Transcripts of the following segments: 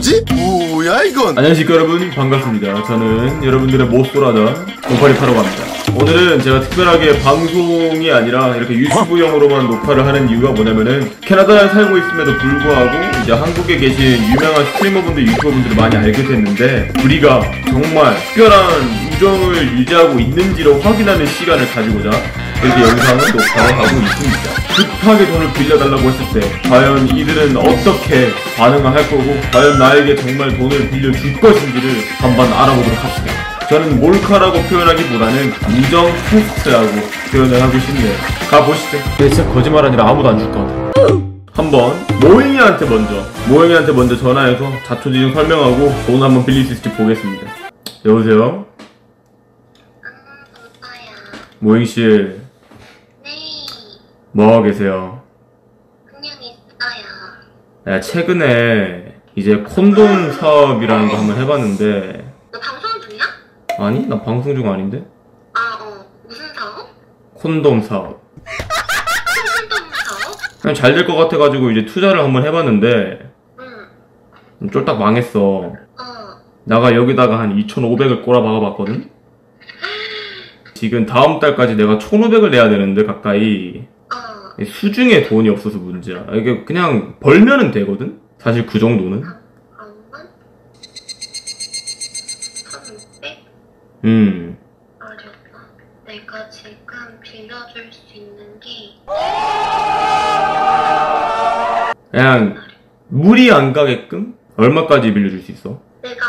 뭐지? 뭐야 이건? 안녕하십니까 여러분 반갑습니다 저는 여러분들의 못쏠하던 노파리 타러 갑니다 오늘은 제가 특별하게 방송이 아니라 이렇게 유튜브용으로만 녹화를 하는 이유가 뭐냐면은 캐나다에 살고 있음에도 불구하고 이제 한국에 계신 유명한 스트리머분들 유튜버분들을 많이 알게 됐는데 우리가 정말 특별한 우정을 유지하고 있는지를 확인하는 시간을 가지고자 이렇게 영상을 녹화를 하고 있습니다 급하게 돈을 빌려달라고 했을 때 과연 이들은 어떻게 반응을 할 거고 과연 나에게 정말 돈을 빌려줄 것인지를 한번 알아보도록 합시다. 저는 몰카라고 표현하기보다는 우정 테스트라고 표현을 하고 싶네요. 가보시죠. 진짜 거짓말 아니라 아무도 안 줄 것 같아. 한번 모잉이한테 먼저 모잉이한테 먼저 전화해서 자초지종 설명하고 돈 한번 빌릴 수 있을지 보겠습니다. 여보세요? 오빠야. 모잉 씨, 네. 뭐 하고 계세요? 그냥 있어요. 내가 최근에 이제 콘돔 사업이라는 거 한번 해봤는데 너 방송 중이야? 아니 나 방송 중 아닌데 아, 어. 무슨 사업? 콘돔 사업 돈 사업? 그냥 잘 될 것 같아가지고 이제 투자를 한번 해봤는데 응. 쫄딱 망했어 어. 나가 여기다가 한 2,500을 꼬라 박아봤거든 지금 다음 달까지 내가 1,500을 내야 되는데 가까이 어. 수중에 돈이 없어서 문제야 이게 그냥 벌면은 되거든 사실 그 정도는 그러면? 1,600? 음 그냥 물이 안 가게끔 얼마까지 빌려줄 수 있어? 내가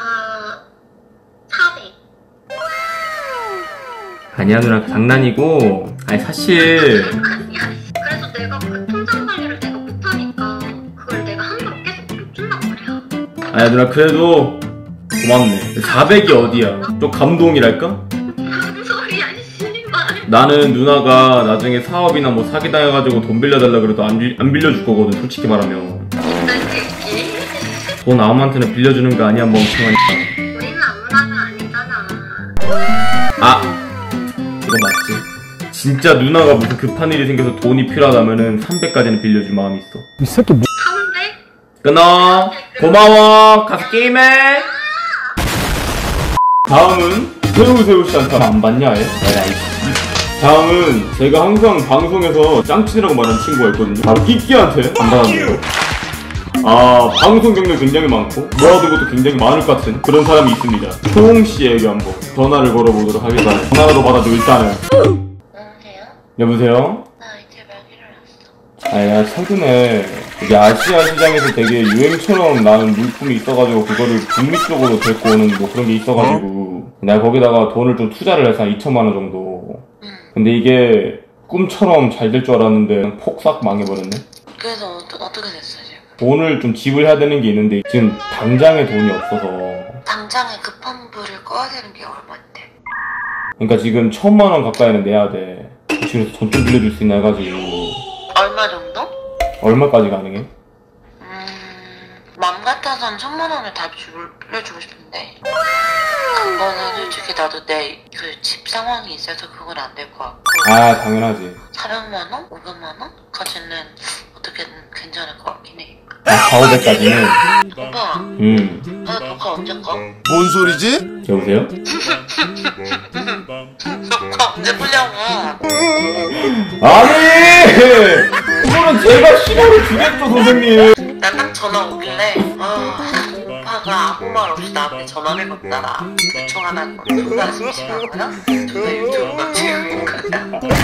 400. 아니야 누나 장난이고 아니 사실 누나 그래도 고맙네 400이 어디야 좀 감동이랄까? 무슨 소리야, 씨발. 나는 누나가 나중에 사업이나 뭐 사기당해가지고 돈 빌려달라 그래도 안, 빌- 안 빌려줄 거거든 솔직히 말하면 새끼. 돈 아무한테나 빌려주는 거 아니야 멍청하니까 우리는 아무나가 아니잖아. 아 이거 맞지 진짜 누나가 무슨 급한 일이 생겨서 돈이 필요하다면은 300까지는 빌려줄 마음이 있어 이 새끼 뭐 300? 끊어. 고마워. 가서 게임해. 다음은 새우새우 씨한테 안 봤냐 얘? 에라이 다음은 제가 항상 방송에서 짱친이라고 말하는 친구가 있거든요. 바로 끼끼한테 안 받았네요 아 방송 경력 굉장히 많고 모아둔 것도 굉장히 많을 것 같은 그런 사람이 있습니다. 초홍 씨에게 한번 전화를 걸어보도록 하겠습니다. 전화라도 받아도 일단은. 여보세요? 여보세요? 아니 나 최근에 이게 아시아 시장에서 되게 유행처럼 나는 물품이 있어가지고 그거를 북미 쪽으로 데리고 오는 뭐 그런 게 있어가지고 내가 거기다가 돈을 좀 투자를 해서 한 2천만 원 정도 응. 근데 이게 꿈처럼 잘 될 줄 알았는데 폭삭 망해버렸네 그래서 어, 어떻게 됐어 지금? 돈을 좀 지불해야 되는 게 있는데 지금 당장에 돈이 없어서 당장에 급한 불을 꺼야 되는 게 얼마인데? 그러니까 지금 천만 원 가까이는 내야 돼 혹시 그래서 돈 좀 빌려줄 수 있나 해가지고 얼마 정도? 얼마까지 가능해? 음, 맘 같아선 천만 원을 다 줄- 빌려주고 싶은데 그거는 솔직히 나도 내 그 집 상황이 있어서 그건 안 될 것 같고 아 당연하지 400만 원? 500만 원? 까지는 어떻게든 괜찮을 것 같긴 해. 아 4, 500까지는 오빠, 음나 녹화 언제 꺼? 뭔 소리지? 여보세요? 녹화 언제 끄냐고? 아니! 그거는 제가 시간을 주겠죠, 선생님. 나 딱 전화 오길래 아 오빠가 아무 말 없이 나한테 전화를 건다라 대충 하나 존나 심심하거나 존나 유튜브가 찍은 거야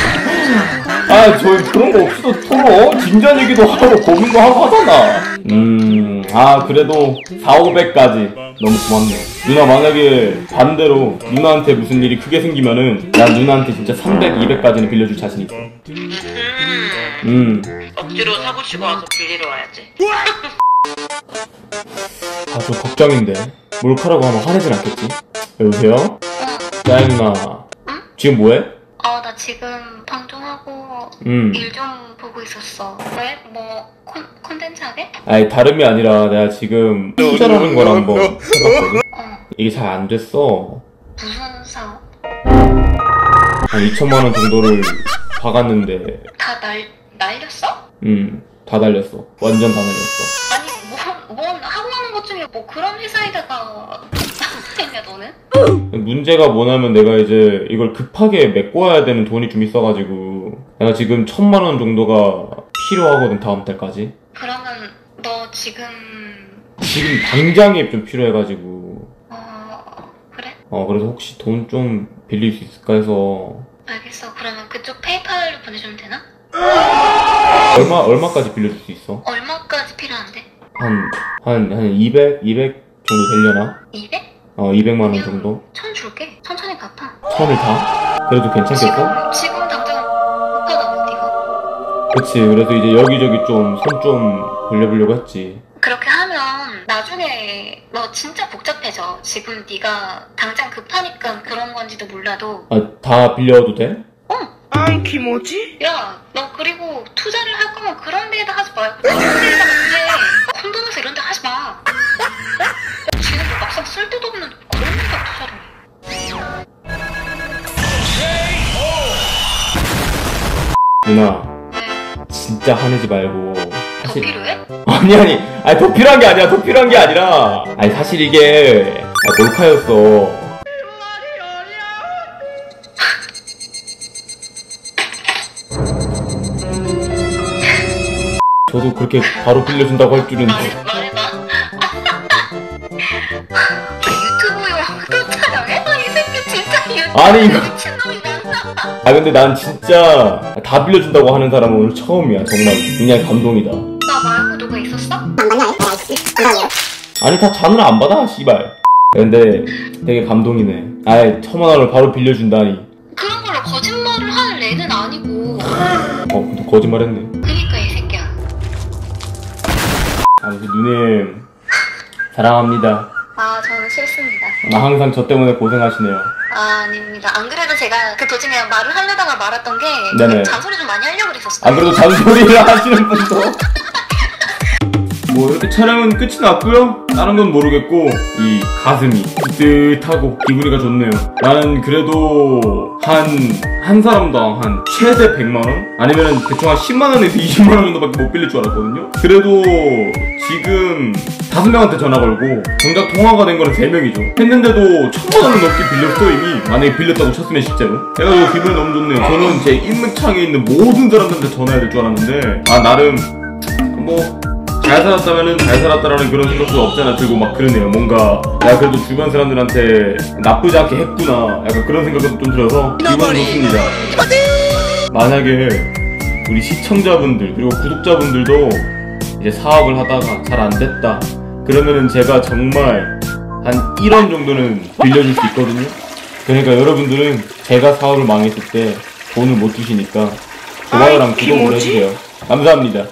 아, 저희 그런 거 없어도 서로 진지한 얘기도 하고 고민 도 하고 하잖아. 음, 아, 그래도 4, 500까지 너무 고맙네. 누나 만약에 반대로 누나한테 무슨 일이 크게 생기면은 나 누나한테 진짜 300, 200까지는 빌려줄 자신 있어. 음 음, 억지로 사고 치고 와서 빌리러 와야지 아, 저 걱정인데. 몰카라고 하면 화내진 않겠지? 여보세요? 야이 누나. 지금 뭐해? 어 나 지금 방송하고 음. 일 좀 보고 있었어 왜? 뭐 콘, 콘텐츠 하게? 아니 다름이 아니라 내가 지금 투자라는 걸 한번 해봤거든 어 이게 잘 안 됐어 무슨 사업? 한 2천만 원 정도를 박았는데 다 날, 날렸어? 음 다 달렸어 완전 다 달렸어 아니 뭐, 뭔 하고 하는 것 중에 뭐 그런 회사에다가 했냐 너는? 문제가 뭐냐면 내가 이제 이걸 급하게 메꿔야 되는 돈이 좀 있어가지고 내가 지금 천만 원 정도가 필요하거든 다음 달까지 그러면 너 지금 지금 당장에 좀 필요해가지고 어 그래? 어 그래서 혹시 돈 좀 빌릴 수 있을까 해서 알겠어. 그러면 그쪽 페이팔로 보내주면 되나? 얼마 얼마까지 빌려줄 수 있어? 얼마까지 필요한데? 한 한 한 200, 200 정도 되려나? 200? 어 200만 원 정도? 천 줄게. 천천히 갚아. 천을 다? 그래도 괜찮겠어? 지금 지금 당장 못 받아 어디가? 그치 그래서 이제 여기저기 좀 손좀 돌려보려고 했지 그렇게 하면 나중에 너 진짜 복잡해져. 지금 네가 당장 급하니까 그런 건지도 몰라도 아 다 빌려도 돼? 아이 기모지? 야, 너 그리고 투자를 할 거면 그런 데에다 하지 말고 그런 데에다가 그래. 콘돔에서 이런 데 하지 마. 지금 뭐 막상 쓸 데도 없는 그런 데다 투자를 해. 누나 왜? 진짜 화내지 말고 더 사실 필요해? 아니 아니 아니 더 필요한 게 아니야 더 필요한 게 아니라 아니 사실 이게 아, 몰카였어 저도 그렇게 바로 빌려준다고 할 줄은. 유튜브용 또 촬영해? 아, 이 새끼 진짜 유튜브 아니 이거 미친놈이? 아 근데 난 진짜 다 빌려준다고 하는 사람은 오늘 처음이야 정말 그냥 감동이다 나 말고 누가 있었어? 아니 다 자느라 안 받아 씨발 근데 되게 감동이네 아이 천만 원을 바로 빌려준다니 그런 걸로 거짓말을 할 애는 아니고. 어 근데 거짓말했네 아무튼 누님 사랑합니다 아, 저는 싫습니다. 나 항상 저 때문에 고생하시네요 아, 아닙니다. 안 그래도 제가 그 도중에 말을 하려다가 말았던 게 네네. 잔소리 좀 많이 하려고 그랬었어요. 안 그래도 잔소리를 하시는 분도 뭐 이렇게 촬영은 끝이 났고요. 다른 건 모르겠고 이 가슴이 뜨뜻하고 기분이가 좋네요. 나는 그래도 한한 사람당 한 최대 100만원? 아니면 대충 한 10만원에서 20만원 정도밖에 못 빌릴 줄 알았거든요. 그래도 지금 다섯 명한테 전화 걸고 정작 통화가 된 거는 세 명이죠. 했는데도 천만 원은 넘게 빌렸어 이미. 만약에 빌렸다고 쳤으면 실제로. 그래가지고 기분이 너무 좋네요. 저는 제 인맥창에 있는 모든 사람들한테 전화해야 될 줄 알았는데 아 나름 뭐 잘 살았다면은 잘 살았다라는 그런 생각도 없잖아. 들고 막 그러네요. 뭔가 야 그래도 주변 사람들한테 나쁘지 않게 했구나. 약간 그런 생각도 좀 들어서 기분이 좋습니다. 만약에 우리 시청자분들 그리고 구독자분들도 이제 사업을 하다가 잘 안 됐다. 그러면은 제가 정말 한 1원 정도는 빌려줄 수 있거든요. 그러니까 여러분들은 제가 사업을 망했을 때 돈을 못 주시니까 좋아요랑 구독을? 해주세요. 감사합니다